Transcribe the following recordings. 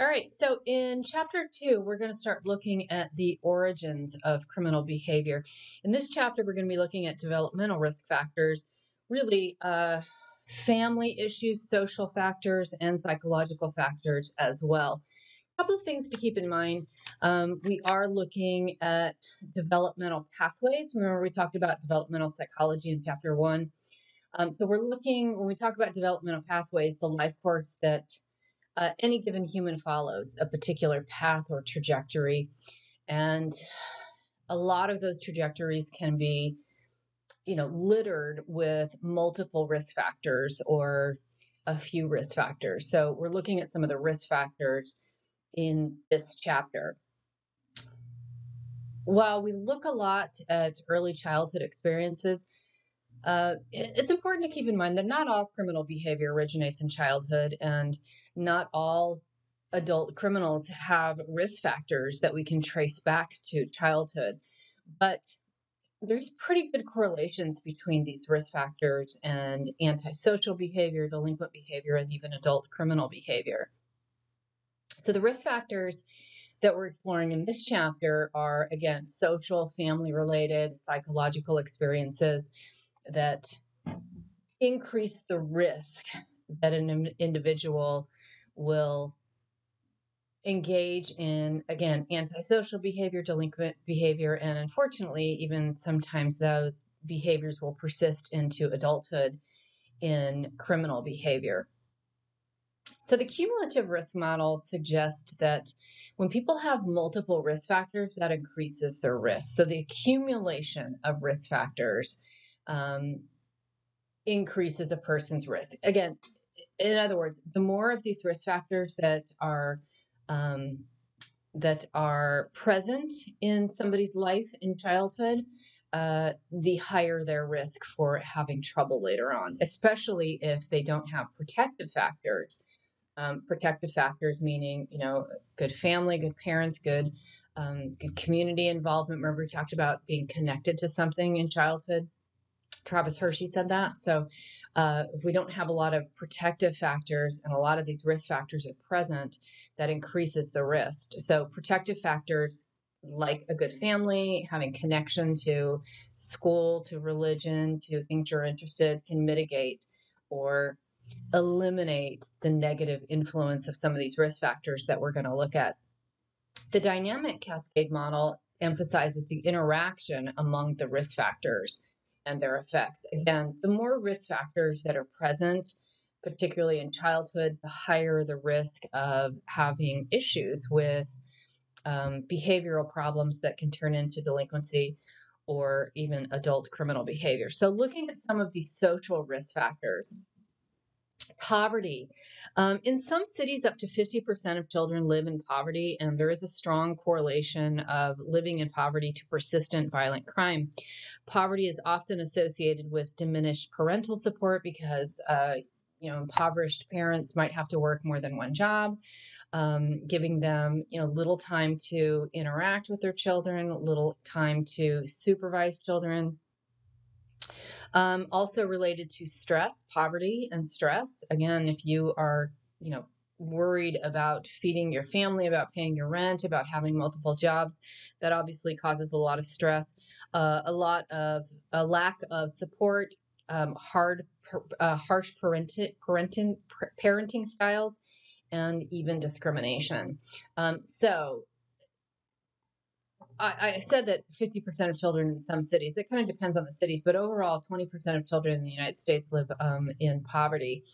All right, so in chapter two, we're going to start looking at the origins of criminal behavior. In this chapter, we're going to be looking at developmental risk factors, really uh, family issues, social factors, and psychological factors as well. A couple of things to keep in mind. Um, we are looking at developmental pathways. Remember, we talked about developmental psychology in chapter one. Um, so we're looking, when we talk about developmental pathways, the life course that uh, any given human follows a particular path or trajectory. And a lot of those trajectories can be, you know, littered with multiple risk factors or a few risk factors. So we're looking at some of the risk factors in this chapter. While we look a lot at early childhood experiences, uh, it's important to keep in mind that not all criminal behavior originates in childhood, and not all adult criminals have risk factors that we can trace back to childhood. But there's pretty good correlations between these risk factors and antisocial behavior, delinquent behavior, and even adult criminal behavior. So, the risk factors that we're exploring in this chapter are again social, family related, psychological experiences that increase the risk that an individual will engage in again antisocial behavior delinquent behavior and unfortunately even sometimes those behaviors will persist into adulthood in criminal behavior. So the cumulative risk model suggests that when people have multiple risk factors that increases their risk. So the accumulation of risk factors um, increases a person's risk. Again, in other words, the more of these risk factors that are um, that are present in somebody's life in childhood, uh, the higher their risk for having trouble later on, especially if they don't have protective factors. Um, protective factors meaning, you know, good family, good parents, good um, good community involvement. Remember, we talked about being connected to something in childhood. Travis Hirschi said that. So uh, if we don't have a lot of protective factors and a lot of these risk factors are present, that increases the risk. So protective factors like a good family, having connection to school, to religion, to things you're interested can mitigate or eliminate the negative influence of some of these risk factors that we're going to look at. The dynamic cascade model emphasizes the interaction among the risk factors and their effects. Again, the more risk factors that are present, particularly in childhood, the higher the risk of having issues with um, behavioral problems that can turn into delinquency or even adult criminal behavior. So, looking at some of these social risk factors, poverty. Um, in some cities, up to 50% of children live in poverty, and there is a strong correlation of living in poverty to persistent violent crime. Poverty is often associated with diminished parental support because, uh, you know, impoverished parents might have to work more than one job. Um, giving them you know little time to interact with their children, little time to supervise children, um, also related to stress, poverty, and stress. Again, if you are, you know, worried about feeding your family, about paying your rent, about having multiple jobs, that obviously causes a lot of stress, uh, a lot of a lack of support, um, hard, uh, harsh parenting, parenting, parenting styles, and even discrimination. Um, so I, I said that 50% of children in some cities, it kind of depends on the cities, but overall, 20% of children in the United States live um, in poverty.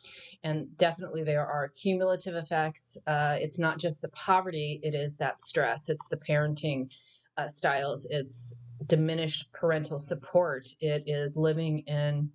And definitely there are cumulative effects. Uh, it's not just the poverty, it is that stress, it's the parenting uh, styles, it's diminished parental support, it is living in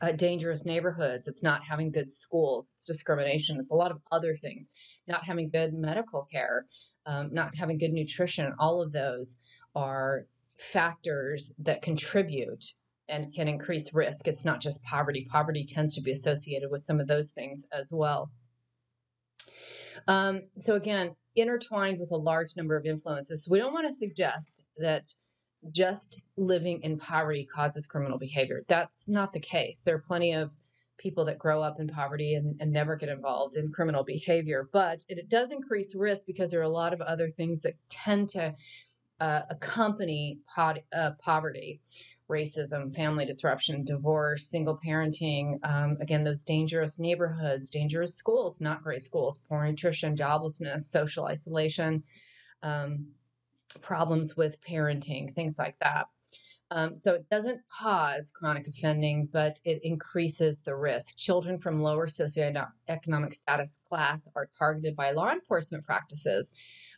uh, dangerous neighborhoods. It's not having good schools. It's discrimination. It's a lot of other things. Not having good medical care um, not having good nutrition, all of those are factors that contribute and can increase risk. It's not just poverty. Poverty tends to be associated with some of those things as well. Um, so, again, intertwined with a large number of influences. We don't want to suggest that just living in poverty causes criminal behavior. That's not the case. There are plenty of people that grow up in poverty and, and never get involved in criminal behavior. But it, it, does increase risk because there are a lot of other things that tend to uh, accompany pod, uh, poverty racism, family disruption, divorce, single parenting, um, again, those dangerous neighborhoods, dangerous schools, not great schools, poor nutrition, joblessness, social isolation, um, problems with parenting, things like that. Um, so it doesn't cause chronic offending, but it increases the risk. Children from lower socioeconomic status class are targeted by law enforcement practices,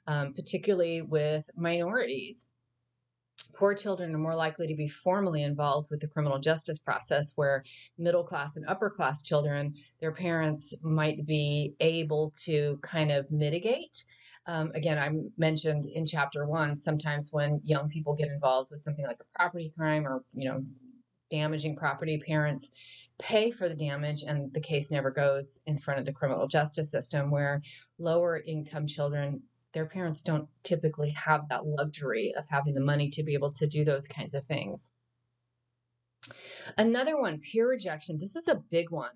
um, particularly with minorities. Poor children are more likely to be formally involved with the criminal justice process, where middle class and upper class children, their parents might be able to kind of mitigate um, again, I mentioned in chapter one, sometimes when young people get involved with something like a property crime or, you know, damaging property, parents pay for the damage and the case never goes in front of the criminal justice system where lower income children their parents don't typically have that luxury of having the money to be able to do those kinds of things. Another one, peer rejection. This is a big one,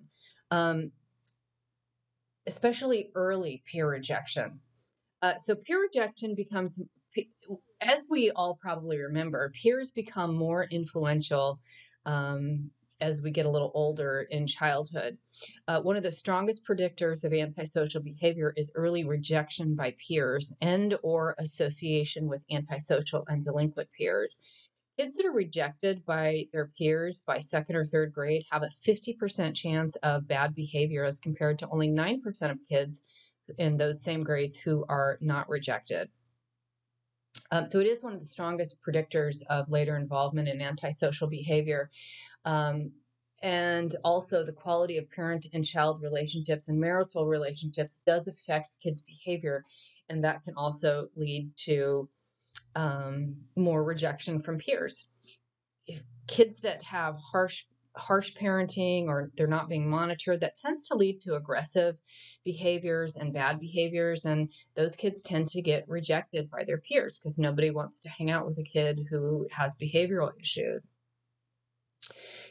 um, especially early peer rejection. Uh, so peer rejection becomes, as we all probably remember, peers become more influential um, as we get a little older in childhood. Uh, one of the strongest predictors of antisocial behavior is early rejection by peers and or association with antisocial and delinquent peers. Kids that are rejected by their peers by second or third grade have a 50% chance of bad behavior as compared to only 9% of kids in those same grades who are not rejected. Um, so it is one of the strongest predictors of later involvement in antisocial behavior. Um, and also the quality of parent and child relationships and marital relationships does affect kids' behavior. And that can also lead to um, more rejection from peers. If kids that have harsh harsh parenting or they're not being monitored, that tends to lead to aggressive behaviors and bad behaviors. And those kids tend to get rejected by their peers because nobody wants to hang out with a kid who has behavioral issues.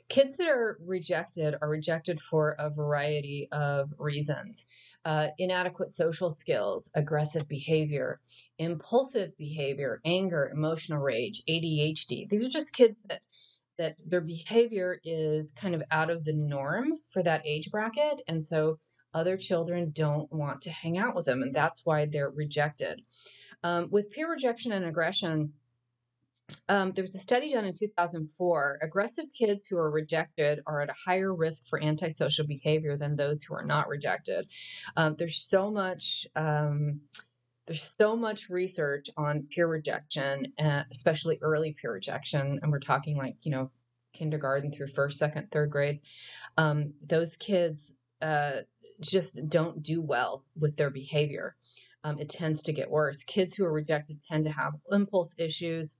Kids that are rejected are rejected for a variety of reasons. Uh, inadequate social skills, aggressive behavior, impulsive behavior, anger, emotional rage, ADHD. These are just kids that that their behavior is kind of out of the norm for that age bracket. And so other children don't want to hang out with them, and that's why they're rejected. Um, with peer rejection and aggression, um, there was a study done in 2004. Aggressive kids who are rejected are at a higher risk for antisocial behavior than those who are not rejected. Um, there's so much. Um, there's so much research on peer rejection, uh, especially early peer rejection, and we're talking like you know kindergarten through first, second, third grades. Um, those kids uh, just don't do well with their behavior. Um, it tends to get worse. Kids who are rejected tend to have impulse issues.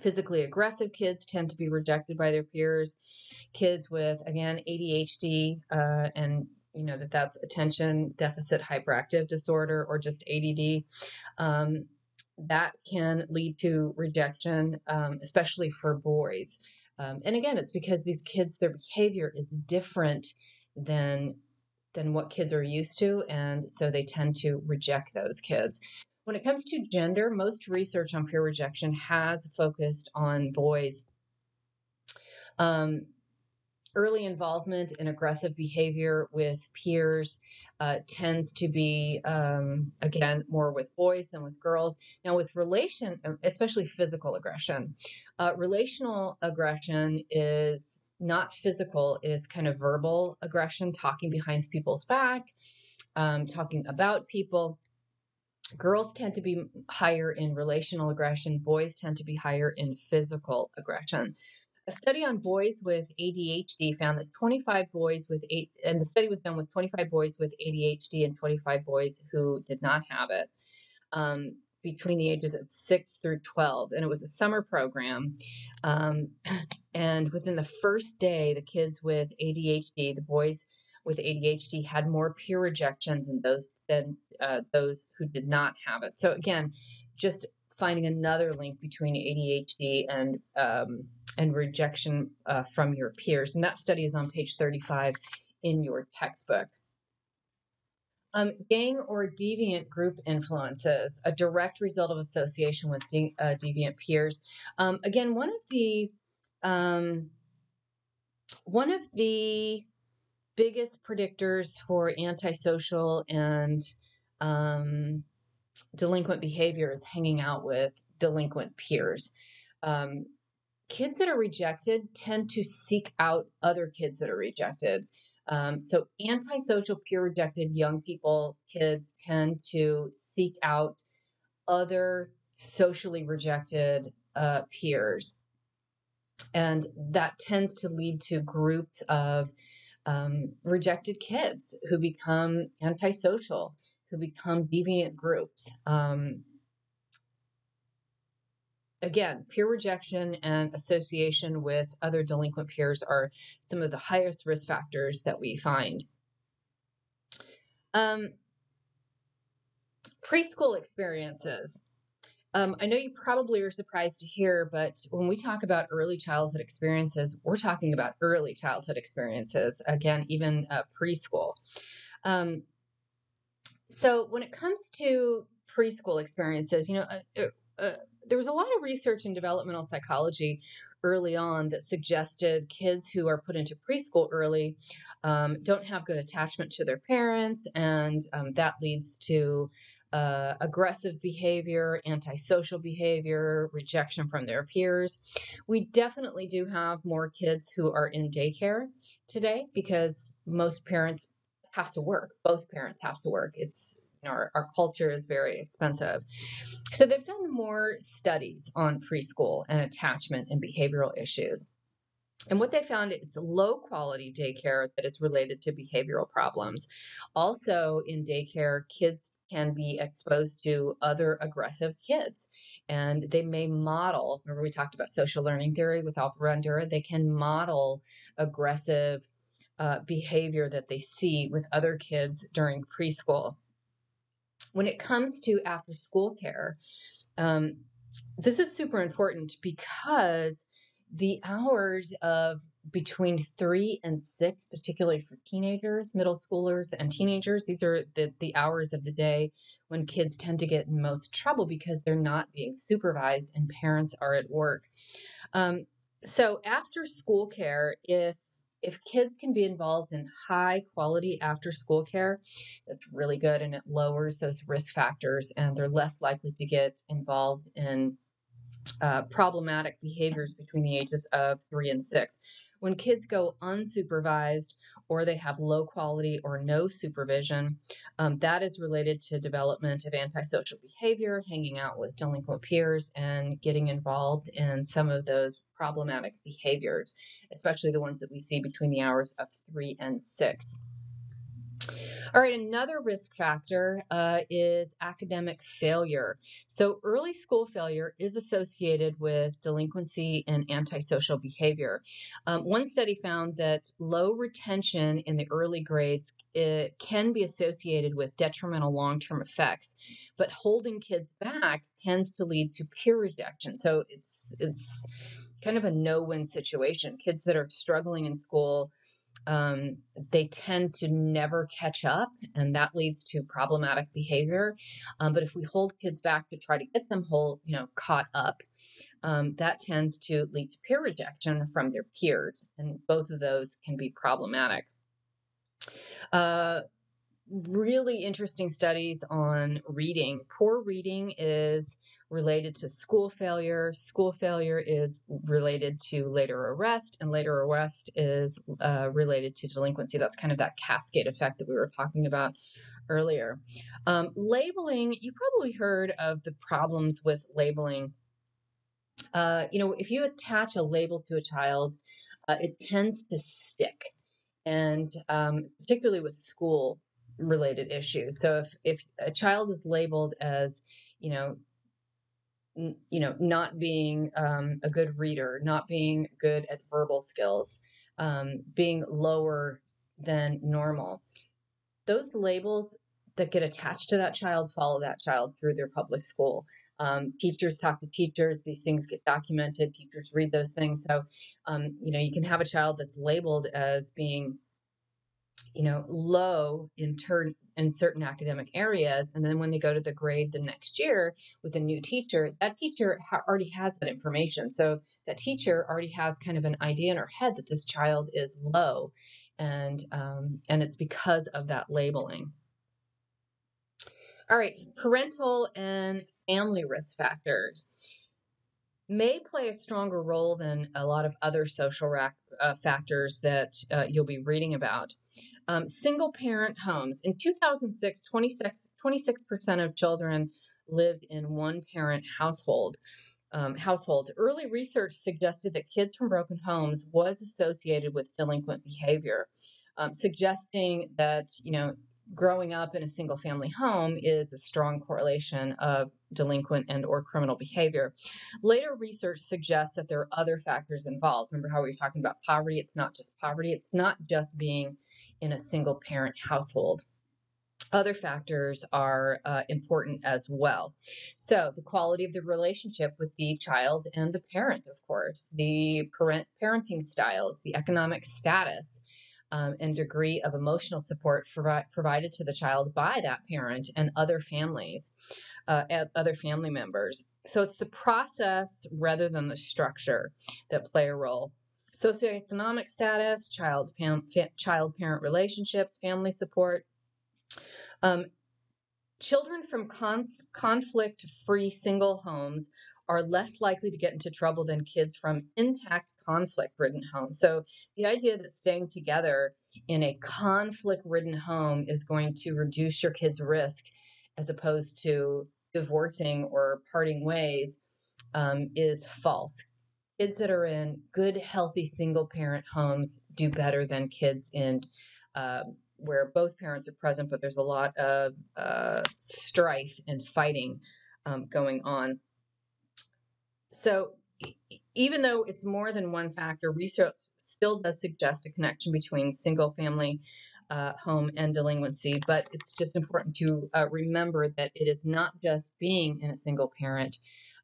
Physically aggressive kids tend to be rejected by their peers. Kids with, again, ADHD uh, and you know that that's attention deficit hyperactive disorder or just ADD. Um, that can lead to rejection, um, especially for boys. Um, and again, it's because these kids, their behavior is different than than what kids are used to, and so they tend to reject those kids. When it comes to gender, most research on peer rejection has focused on boys. Um, early involvement in aggressive behavior with peers uh, tends to be um, again more with boys than with girls. Now with relation especially physical aggression uh, relational aggression is not physical it is kind of verbal aggression talking behind people's back um, talking about people. Girls tend to be higher in relational aggression boys tend to be higher in physical aggression a study on boys with ADHD found that 25 boys with eight, and the study was done with 25 boys with ADHD and 25 boys who did not have it um, between the ages of 6 through 12. And it was a summer program. Um, and within the first day, the kids with ADHD, the boys with ADHD, had more peer rejection than those than uh, those who did not have it. So again, just finding another link between ADHD and um, and rejection uh, from your peers. And that study is on page 35 in your textbook. Um, gang or deviant group influences, a direct result of association with de- uh, deviant peers. Um, again, one of the um, one of the biggest predictors for antisocial and um, delinquent behavior is hanging out with delinquent peers. Um, kids that are rejected tend to seek out other kids that are rejected. Um, so, antisocial, peer rejected young people, kids tend to seek out other socially rejected uh, peers. And that tends to lead to groups of um, rejected kids who become antisocial, who become deviant groups. Um, again, peer rejection and association with other delinquent peers are some of the highest risk factors that we find. Um, preschool experiences. Um, I know you probably are surprised to hear, but when we talk about early childhood experiences, we're talking about early childhood experiences, again, even uh, preschool. Um, so when it comes to preschool experiences, you know, uh, uh, uh, there was a lot of research in developmental psychology early on that suggested kids who are put into preschool early um, don't have good attachment to their parents, and um, that leads to uh, aggressive behavior, antisocial behavior, rejection from their peers. We definitely do have more kids who are in daycare today because most parents have to work. Both parents have to work. It's our, our culture is very expensive. So they've done more studies on preschool and attachment and behavioral issues. And what they found it's low quality daycare that is related to behavioral problems. Also in daycare, kids can be exposed to other aggressive kids. And they may model, remember we talked about social learning theory with Albert Bandura, they can model aggressive uh, behavior that they see with other kids during preschool. When it comes to after school care, um, this is super important because the hours of between three and six, particularly for teenagers, middle schoolers, and teenagers. These are the, the hours of the day when kids tend to get in most trouble because they're not being supervised and parents are at work. Um, so after school care, if if kids can be involved in high quality after school care, that's really good and it lowers those risk factors and they're less likely to get involved in uh, problematic behaviors between the ages of three and six. When kids go unsupervised or they have low quality or no supervision, um, that is related to development of antisocial behavior, hanging out with delinquent peers, and getting involved in some of those problematic behaviors, especially the ones that we see between the hours of three and six. All right, another risk factor uh, is academic failure. So, early school failure is associated with delinquency and antisocial behavior. Um, one study found that low retention in the early grades can be associated with detrimental long term effects, but holding kids back tends to lead to peer rejection. So, it's, it's kind of a no win situation. Kids that are struggling in school um, they tend to never catch up, and that leads to problematic behavior. Um, but if we hold kids back to try to get them whole, you know, caught up, um, that tends to lead to peer rejection from their peers, and both of those can be problematic. Uh, really interesting studies on reading. Poor reading is related to school failure. School failure is related to later arrest, and later arrest is uh, related to delinquency. That's kind of that cascade effect that we were talking about earlier. Um, labeling, you probably heard of the problems with labeling. Uh, you know, if you attach a label to a child, uh, it tends to stick, and um, particularly with school related issues. So if if a child is labeled as you know you know, not being um, a good reader, not being good at verbal skills, um, being lower than normal. Those labels that get attached to that child follow that child through their public school. Um, teachers talk to teachers. These things get documented. Teachers read those things. So, um, you know, you can have a child that's labeled as being, you know, low in turn in certain academic areas, and then when they go to the grade the next year with a new teacher, that teacher ha- already has that information. So that teacher already has kind of an idea in her head that this child is low, and um, and it's because of that labeling. All right, parental and family risk factors may play a stronger role than a lot of other social uh, factors that uh, you'll be reading about. Um, single parent homes. In 2006, 26, 26% of children lived in one parent household. Um, households. Early research suggested that kids from broken homes was associated with delinquent behavior, um, suggesting that you know growing up in a single family home is a strong correlation of delinquent and or criminal behavior. Later research suggests that there are other factors involved. Remember how we were talking about poverty? It's not just poverty. It's not just being in a single parent household. Other factors are uh, important as well. So, the quality of the relationship with the child and the parent, of course, the parent parenting styles, the economic status, um, and degree of emotional support provided to the child by that parent and other families, uh, other family members. So it's the process rather than the structure that play a role. Socioeconomic status, child child parent relationships, family support. Um, children from conf- conflict free single homes are less likely to get into trouble than kids from intact conflict ridden homes. So the idea that staying together in a conflict ridden home is going to reduce your kids' risk as opposed to divorcing or parting ways um, is false. Kids that are in good, healthy single parent homes do better than kids in uh, where both parents are present, but there's a lot of uh, strife and fighting um, going on. So even though it's more than one factor, research still does suggest a connection between single family uh, home and delinquency, but it's just important to uh, remember that it is not just being in a single parent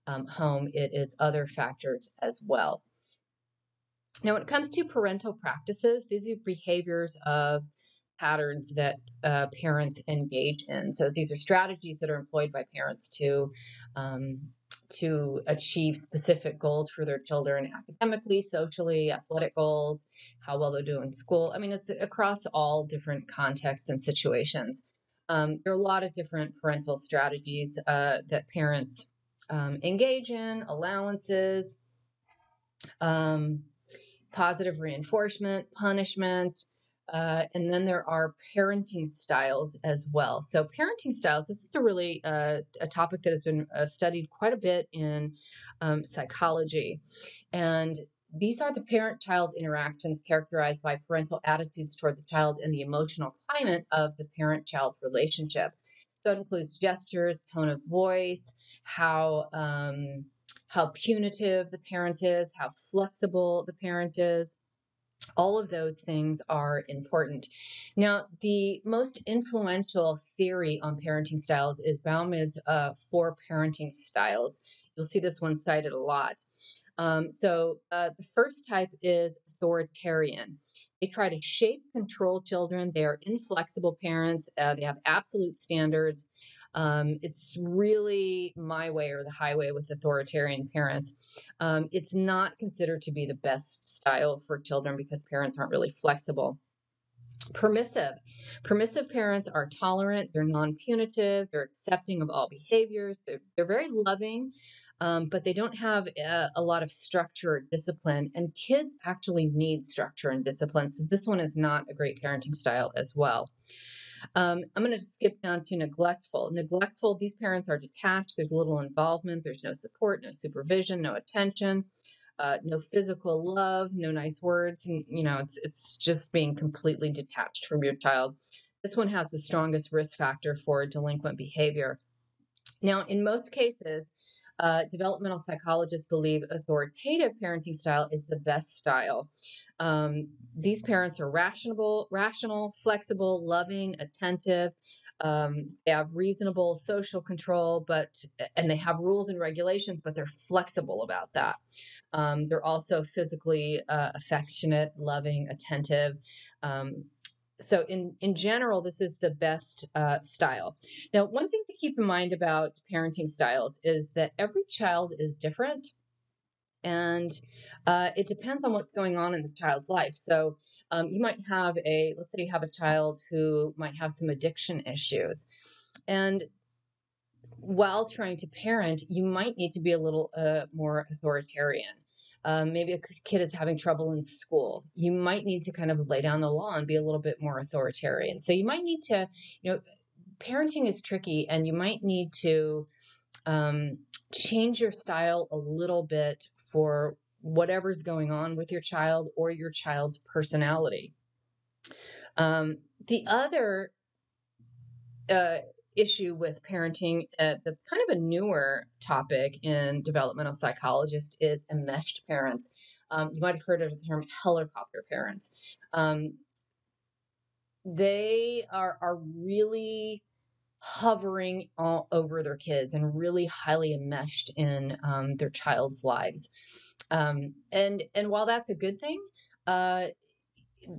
um, home, it is other factors as well. Now, when it comes to parental practices, these are behaviors of patterns that uh, parents engage in. So these are strategies that are employed by parents to um, to achieve specific goals for their children academically, socially, athletic goals, how well they're doing in school. I mean, it's across all different contexts and situations. Um, there are a lot of different parental strategies uh, that parents um, engage in, allowances, um, positive reinforcement, punishment, uh, and then there are parenting styles as well. So, parenting styles, this is a really uh, a topic that has been uh, studied quite a bit in um, psychology. And these are the parent child interactions characterized by parental attitudes toward the child and the emotional climate of the parent child relationship. So, it includes gestures, tone of voice, how um, how punitive the parent is, how flexible the parent is, all of those things are important. Now, the most influential theory on parenting styles is Baumrind's uh, four parenting styles. You'll see this one cited a lot. Um, so, uh, the first type is authoritarian. They try to shape, control children. They are inflexible parents. Uh, they have absolute standards. Um, it's really my way or the highway with authoritarian parents. Um, it's not considered to be the best style for children because parents aren't really flexible. Permissive. Permissive parents are tolerant, they're non punitive, they're accepting of all behaviors, they're, they're very loving. Um, but they don't have a, a, lot of structure or discipline. And kids actually need structure and discipline. So this one is not a great parenting style as well. Um, I'm going to skip down to neglectful. Neglectful, these parents are detached. There's little involvement. There's no support, no supervision, no attention, uh, no physical love, no nice words. And, you know, it's, it's just being completely detached from your child. This one has the strongest risk factor for delinquent behavior. Now, in most cases, uh, developmental psychologists believe authoritative parenting style is the best style. Um, these parents are rational, rational, flexible, loving, attentive. Um, they have reasonable social control, but and they have rules and regulations, but they're flexible about that. Um, they're also physically uh, affectionate, loving, attentive. Um, so in in general, this is the best uh, style. Now, one thing to keep in mind about parenting styles is that every child is different, and uh, it depends on what's going on in the child's life. So um, you might have a let's say you have a child who might have some addiction issues, and while trying to parent, you might need to be a little uh, more authoritarian. Um, maybe a kid is having trouble in school. You might need to kind of lay down the law and be a little bit more authoritarian. So you might need to, you know, parenting is tricky, and you might need to um, change your style a little bit for whatever's going on with your child or your child's personality. Um, the other uh, issue with parenting uh, that's kind of a newer topic in developmental psychologists is enmeshed parents. Um, you might have heard of the term helicopter parents. Um, they are are really hovering all over their kids and really highly enmeshed in um, their child's lives. Um, and and while that's a good thing, uh,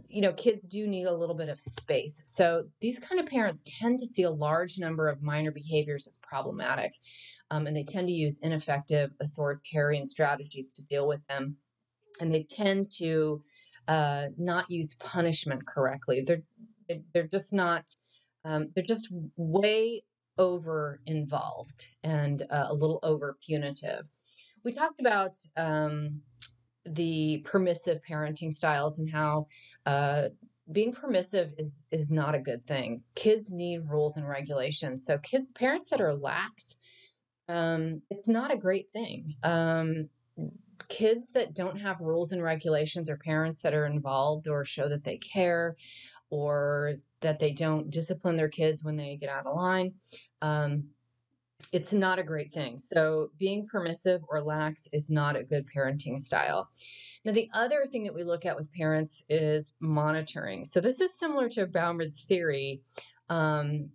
you know, kids do need a little bit of space. So these kind of parents tend to see a large number of minor behaviors as problematic, um, and they tend to use ineffective authoritarian strategies to deal with them. And they tend to uh, not use punishment correctly. They're they're just not. Um, they're just way over involved and uh, a little over punitive. We talked about um, the permissive parenting styles and how uh, being permissive is is not a good thing. Kids need rules and regulations. So kids, parents that are lax, um, it's not a great thing. Um, kids that don't have rules and regulations or parents that are involved or show that they care or that they don't discipline their kids when they get out of line um, it's not a great thing. So being permissive or lax is not a good parenting style. Now, the other thing that we look at with parents is monitoring. So this is similar to Baumrind's theory, um,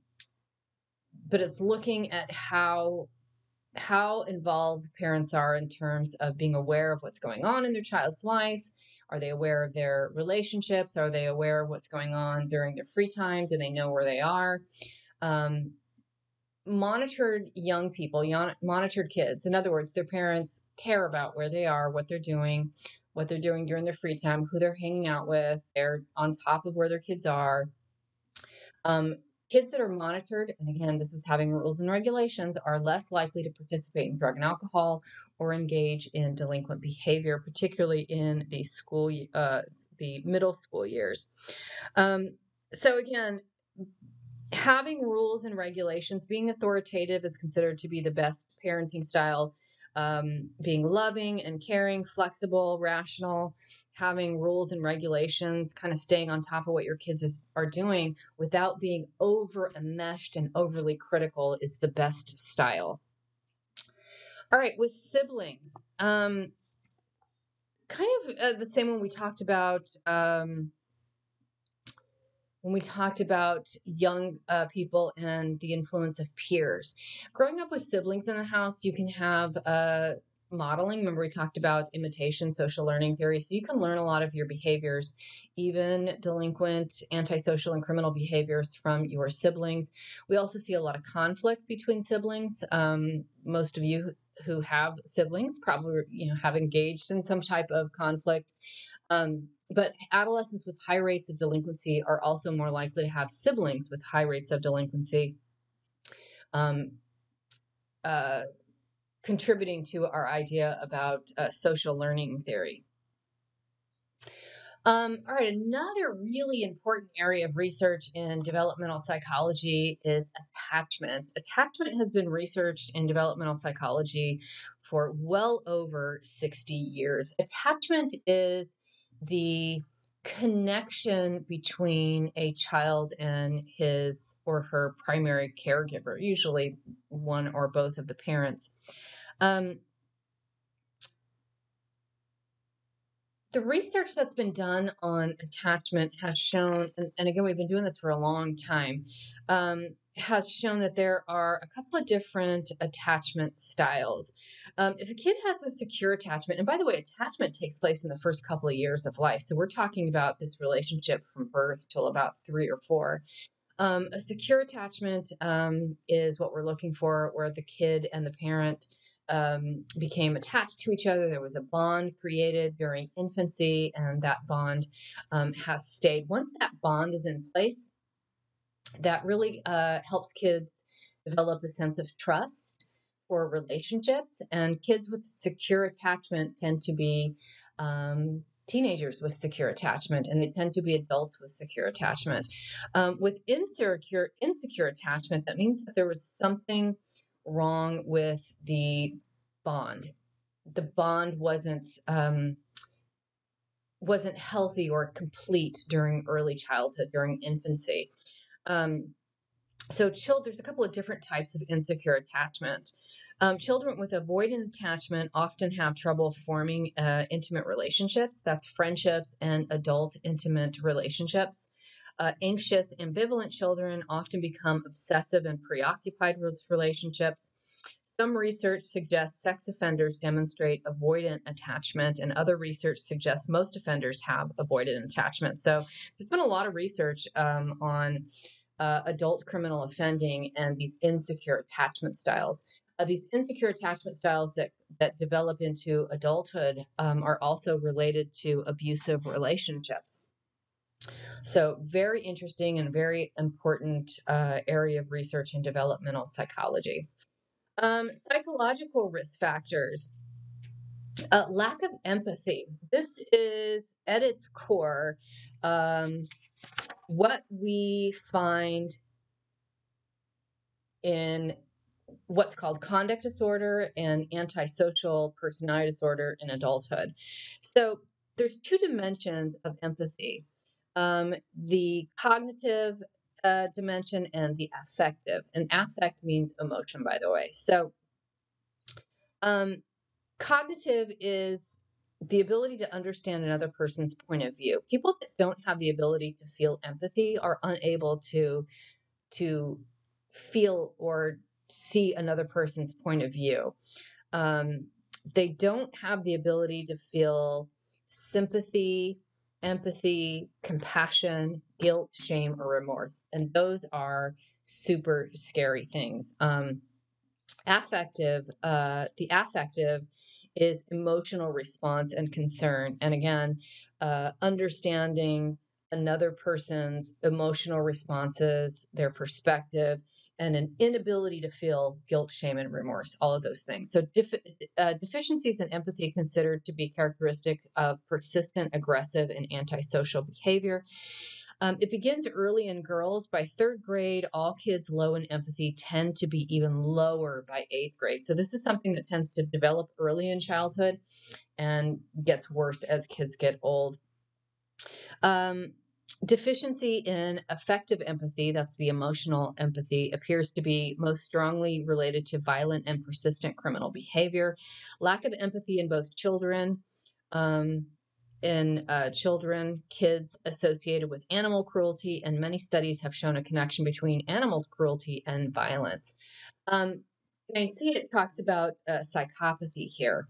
but it's looking at how how involved parents are in terms of being aware of what's going on in their child's life. Are they aware of their relationships? Are they aware of what's going on during their free time? Do they know where they are? Um, monitored young people, monitored kids. In other words, their parents care about where they are, what they're doing, what they're doing during their free time, who they're hanging out with. They're on top of where their kids are. Um, kids that are monitored, and again, this is having rules and regulations, are less likely to participate in drug and alcohol or engage in delinquent behavior, particularly in the school, uh, the middle school years. Um, so again, having rules and regulations, being authoritative is considered to be the best parenting style. Um, being loving and caring, flexible, rational, having rules and regulations, kind of staying on top of what your kids is, are doing without being over enmeshed and overly critical is the best style. All right, with siblings, um, kind of uh, the same one we talked about. Um, when we talked about young uh, people and the influence of peers. Growing up with siblings in the house, you can have uh, modeling. Remember, we talked about imitation social learning theory. So you can learn a lot of your behaviors, even delinquent, antisocial, and criminal behaviors from your siblings. We also see a lot of conflict between siblings. Um, most of you who have siblings probably you know have engaged in some type of conflict um, but adolescents with high rates of delinquency are also more likely to have siblings with high rates of delinquency, um, uh, contributing to our idea about uh, social learning theory. Um, all right, another really important area of research in developmental psychology is attachment. Attachment has been researched in developmental psychology for well over 60 years. Attachment is the connection between a child and his or her primary caregiver, usually one or both of the parents. Um, the research that's been done on attachment has shown, and, and again, we've been doing this for a long time, um, has shown that there are a couple of different attachment styles. Um, if a kid has a secure attachment, and by the way, attachment takes place in the first couple of years of life. So we're talking about this relationship from birth till about three or four. Um, a secure attachment um, is what we're looking for, where the kid and the parent um, became attached to each other. There was a bond created during infancy, and that bond um, has stayed. Once that bond is in place, that really uh, helps kids develop a sense of trust for relationships. And kids with secure attachment tend to be um, teenagers with secure attachment, and they tend to be adults with secure attachment. Um, with insecure insecure attachment, that means that there was something wrong with the bond. The bond wasn't um, wasn't healthy or complete during early childhood, during infancy. Um, so, children, there's a couple of different types of insecure attachment. Um, children with avoidant attachment often have trouble forming uh, intimate relationships. That's friendships and adult intimate relationships. Uh, anxious, ambivalent children often become obsessive and preoccupied with relationships. Some research suggests sex offenders demonstrate avoidant attachment, and other research suggests most offenders have avoidant attachment. So there's been a lot of research um, on uh, adult criminal offending and these insecure attachment styles. Uh, these insecure attachment styles that, that develop into adulthood um, are also related to abusive relationships. So, very interesting and very important uh, area of research in developmental psychology. Um, psychological risk factors. Uh, lack of empathy. This is at its core um, what we find in what's called conduct disorder and antisocial personality disorder in adulthood. So there's two dimensions of empathy um, the cognitive uh, dimension and the affective. And affect means emotion, by the way. So, um, cognitive is the ability to understand another person's point of view. People that don't have the ability to feel empathy are unable to to feel or see another person's point of view. Um, they don't have the ability to feel sympathy empathy, compassion, guilt, shame, or remorse. And those are super scary things. Um, affective, uh, the affective is emotional response and concern. And again, uh, understanding another person's emotional responses, their perspective, and an inability to feel guilt, shame, and remorse, all of those things. So, uh, deficiencies in empathy considered to be characteristic of persistent, aggressive, and antisocial behavior. Um, it begins early in girls. By third grade, all kids low in empathy tend to be even lower by eighth grade. So, this is something that tends to develop early in childhood and gets worse as kids get old. Um, Deficiency in affective empathy, that's the emotional empathy, appears to be most strongly related to violent and persistent criminal behavior. Lack of empathy in both children, um, in uh, children, kids associated with animal cruelty, and many studies have shown a connection between animal cruelty and violence. Um, I see it talks about uh, psychopathy here.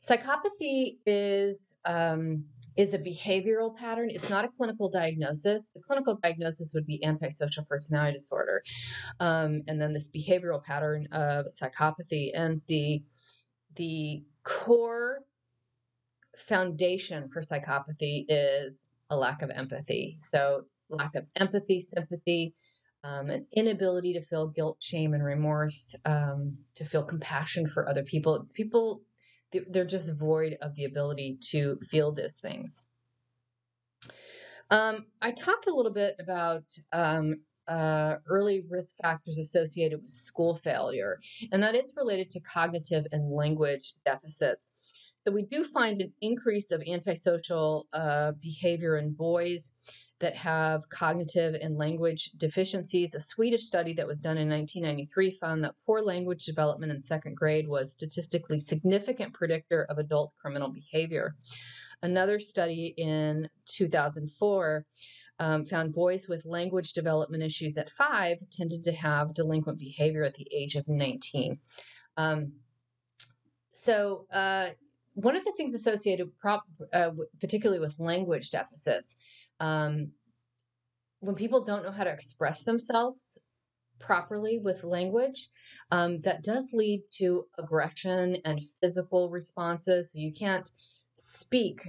Psychopathy is um, is a behavioral pattern. It's not a clinical diagnosis. The clinical diagnosis would be antisocial personality disorder, um, and then this behavioral pattern of psychopathy. And the the core foundation for psychopathy is a lack of empathy. So lack of empathy, sympathy, um, an inability to feel guilt, shame, and remorse, um, to feel compassion for other people. People they're just void of the ability to feel these things. Um, I talked a little bit about um, uh, early risk factors associated with school failure, and that is related to cognitive and language deficits. So we do find an increase of antisocial uh, behavior in boys that have cognitive and language deficiencies. A Swedish study that was done in 1993 found that poor language development in second grade was statistically significant predictor of adult criminal behavior. Another study in 2004 um, found boys with language development issues at five tended to have delinquent behavior at the age of 19. Um, so, uh, one of the things associated, prop, uh, particularly with language deficits, um, when people don't know how to express themselves properly with language, um, that does lead to aggression and physical responses. So you can't speak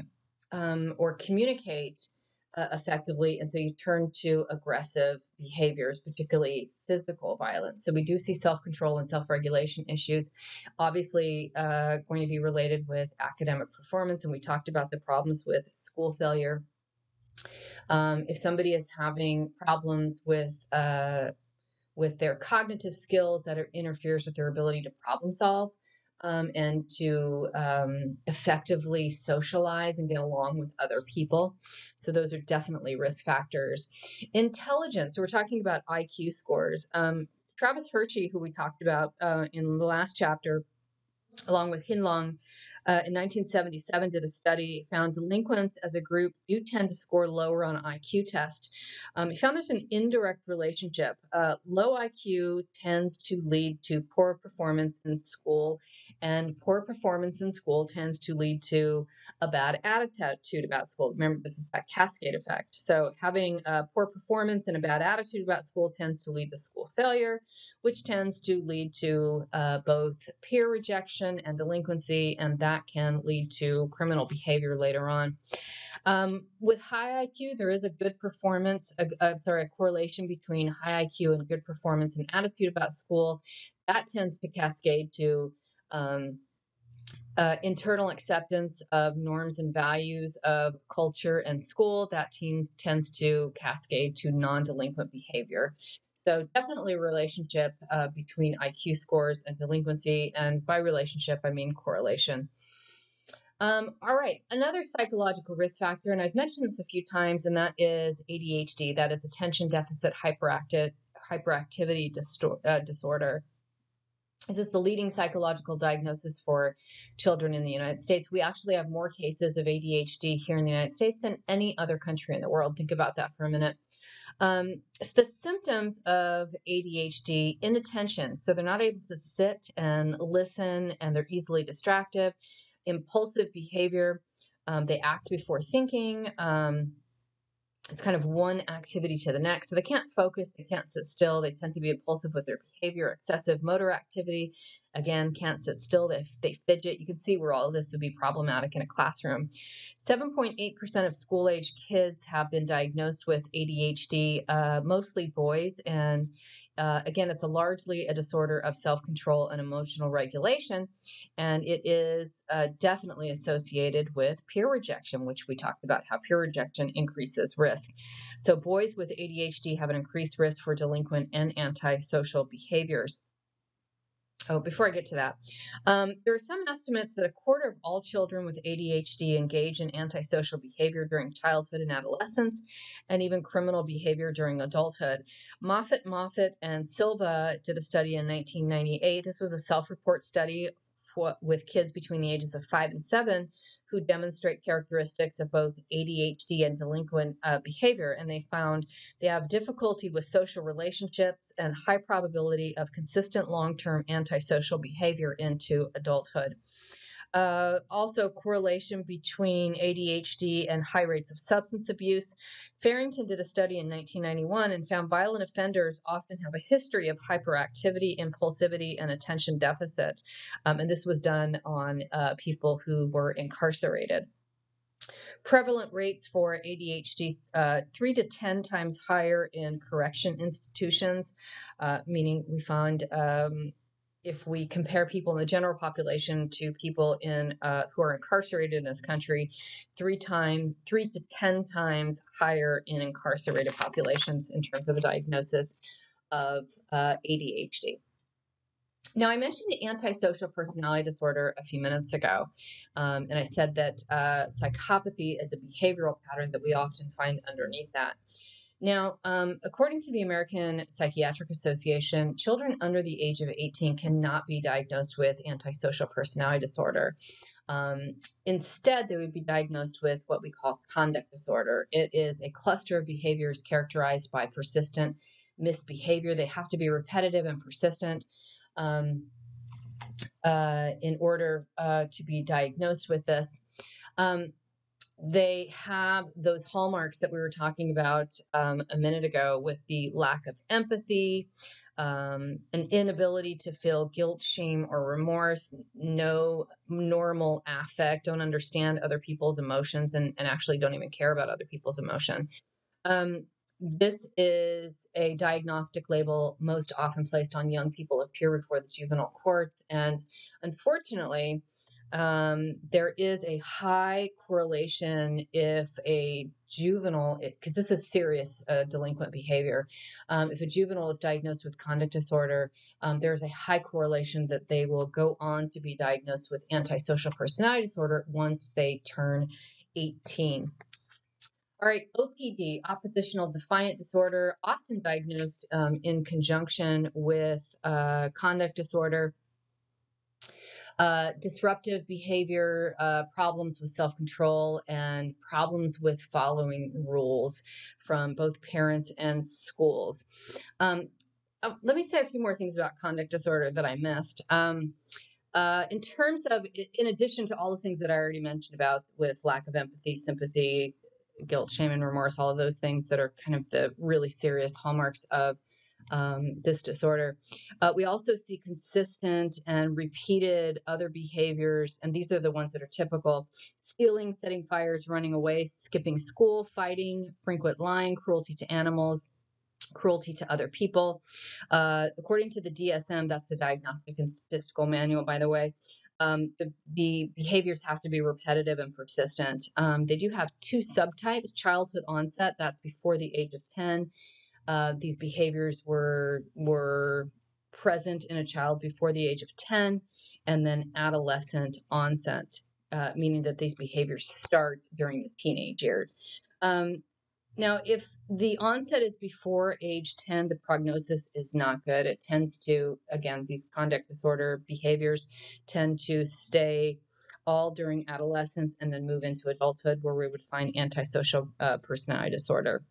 um, or communicate uh, effectively. And so you turn to aggressive behaviors, particularly physical violence. So we do see self control and self regulation issues, obviously, uh, going to be related with academic performance. And we talked about the problems with school failure. Um, if somebody is having problems with uh, with their cognitive skills that are, interferes with their ability to problem solve, um, and to um, effectively socialize and get along with other people. So, those are definitely risk factors. Intelligence, so we're talking about IQ scores. Um, Travis Hirschi, who we talked about uh, in the last chapter, along with Hindelang, uh, in 1977 did a study found delinquents as a group do tend to score lower on IQ test. Um, he found there's an indirect relationship. Uh, low IQ tends to lead to poor performance in school, and poor performance in school tends to lead to a bad attitude about school. Remember, this is that cascade effect. So having a poor performance and a bad attitude about school tends to lead to school failure which tends to lead to uh, both peer rejection and delinquency, and that can lead to criminal behavior later on. Um, with high IQ, there is a good performance, a, a, sorry, a correlation between high IQ and good performance and attitude about school. That tends to cascade to um, uh, internal acceptance of norms and values of culture and school. That tends to cascade to non delinquent behavior. So definitely a relationship uh, between IQ scores and delinquency, and by relationship I mean correlation. Um, all right, another psychological risk factor, and I've mentioned this a few times, and that is ADHD. That is attention deficit hyperactive hyperactivity distor- uh, disorder. This is the leading psychological diagnosis for children in the United States. We actually have more cases of ADHD here in the United States than any other country in the world. Think about that for a minute. Um, the symptoms of ADHD inattention. So they're not able to sit and listen and they're easily distracted, impulsive behavior. Um, they act before thinking. Um, it's kind of one activity to the next. So they can't focus, they can't sit still, they tend to be impulsive with their behavior, excessive motor activity, again, can't sit still, if they fidget. You can see where all this would be problematic in a classroom. 7.8% of school age kids have been diagnosed with ADHD, uh, mostly boys, and uh, again, it's a largely a disorder of self control and emotional regulation, and it is uh, definitely associated with peer rejection, which we talked about how peer rejection increases risk. So, boys with ADHD have an increased risk for delinquent and antisocial behaviors. Oh, before I get to that, um, there are some estimates that a quarter of all children with ADHD engage in antisocial behavior during childhood and adolescence, and even criminal behavior during adulthood. Moffitt, Moffitt, and Silva did a study in 1998. This was a self report study for, with kids between the ages of five and seven who demonstrate characteristics of both ADHD and delinquent uh, behavior. And they found they have difficulty with social relationships and high probability of consistent long term antisocial behavior into adulthood. Uh, also, correlation between ADHD and high rates of substance abuse. Farrington did a study in 1991 and found violent offenders often have a history of hyperactivity, impulsivity, and attention deficit. Um, and this was done on uh, people who were incarcerated prevalent rates for ADHD uh, three to 10 times higher in correction institutions, uh, meaning we found um, if we compare people in the general population to people in uh, who are incarcerated in this country, three times, three to ten times higher in incarcerated populations in terms of a diagnosis of uh, ADHD. Now, I mentioned antisocial personality disorder a few minutes ago, um, and I said that uh, psychopathy is a behavioral pattern that we often find underneath that. Now, um, according to the American Psychiatric Association, children under the age of 18 cannot be diagnosed with antisocial personality disorder. Um, instead, they would be diagnosed with what we call conduct disorder. It is a cluster of behaviors characterized by persistent misbehavior. They have to be repetitive and persistent um, uh, in order uh, to be diagnosed with this. Um, they have those hallmarks that we were talking about um, a minute ago with the lack of empathy, um, an inability to feel guilt, shame, or remorse, no normal affect, don't understand other people's emotions, and, and actually don't even care about other people's emotion. Um, this is a diagnostic label most often placed on young people appear before the juvenile courts. And unfortunately, um, there is a high correlation if a juvenile, because this is serious uh, delinquent behavior, um, if a juvenile is diagnosed with conduct disorder, um, there's a high correlation that they will go on to be diagnosed with antisocial personality disorder once they turn 18. All right, OPD, oppositional defiant disorder, often diagnosed um, in conjunction with uh, conduct disorder uh, disruptive behavior, uh, problems with self control, and problems with following rules from both parents and schools. Um, uh, let me say a few more things about conduct disorder that I missed. Um, uh, in terms of, in addition to all the things that I already mentioned about with lack of empathy, sympathy, guilt, shame, and remorse, all of those things that are kind of the really serious hallmarks of um, this disorder. Uh, we also see consistent and repeated other behaviors, and these are the ones that are typical stealing, setting fires, running away, skipping school, fighting, frequent lying, cruelty to animals. Cruelty to other people. Uh, according to the DSM, that's the Diagnostic and Statistical Manual, by the way, um, the, the, behaviors have to be repetitive and persistent. Um, they do have two subtypes childhood onset, that's before the age of 10, uh, these behaviors were were present in a child before the age of 10 and then adolescent onset uh, meaning that these behaviors start during the teenage years. Um, now if the onset is before age 10 the prognosis is not good. It tends to again these conduct disorder behaviors tend to stay all during adolescence and then move into adulthood where we would find antisocial uh, personality disorder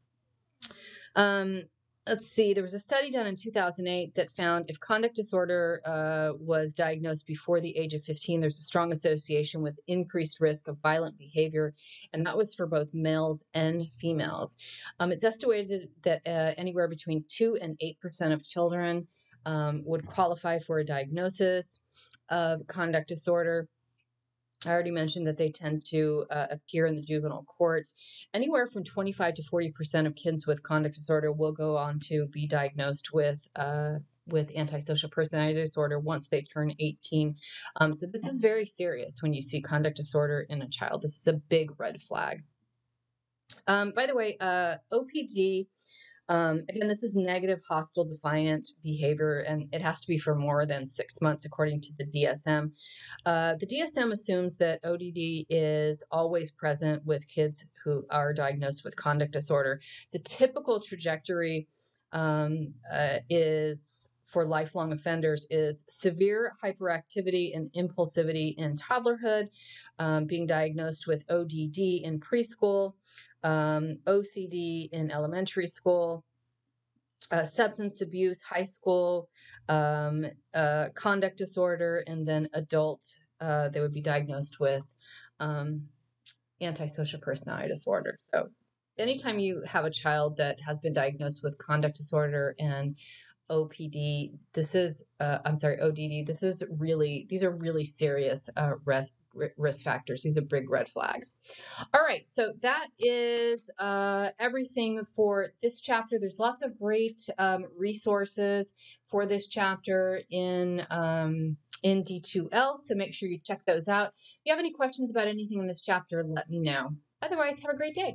um, let's see, there was a study done in 2008 that found if conduct disorder uh, was diagnosed before the age of 15, there's a strong association with increased risk of violent behavior, and that was for both males and females. Um, it's estimated that uh, anywhere between 2 and 8% of children um, would qualify for a diagnosis of conduct disorder. I already mentioned that they tend to uh, appear in the juvenile court. Anywhere from 25 to 40 percent of kids with conduct disorder will go on to be diagnosed with uh, with antisocial personality disorder once they turn 18. Um, so this is very serious when you see conduct disorder in a child. This is a big red flag. Um, by the way, uh, OPD um, again, this is negative, hostile, defiant behavior, and it has to be for more than six months, according to the DSM. Uh, the DSM assumes that ODD is always present with kids who are diagnosed with conduct disorder. The typical trajectory um, uh, is for lifelong offenders is severe hyperactivity and impulsivity in toddlerhood, um, being diagnosed with ODD in preschool, um, OCD in elementary school, uh, substance abuse, high school, um, uh, conduct disorder, and then adult, uh, they would be diagnosed with um, antisocial personality disorder. So, anytime you have a child that has been diagnosed with conduct disorder and OPD, this is, uh, I'm sorry, ODD, this is really, these are really serious uh, res- risk factors. These are big red flags. All right, so that is uh, everything for this chapter. There's lots of great um, resources for this chapter in um, in D2L, so make sure you check those out. If you have any questions about anything in this chapter, let me know. Otherwise, have a great day.